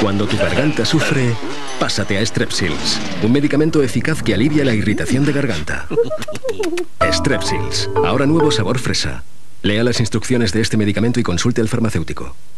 Cuando tu garganta sufre, pásate a Strepsils, un medicamento eficaz que alivia la irritación de garganta. Strepsils, ahora nuevo sabor fresa. Lea las instrucciones de este medicamento y consulte al farmacéutico.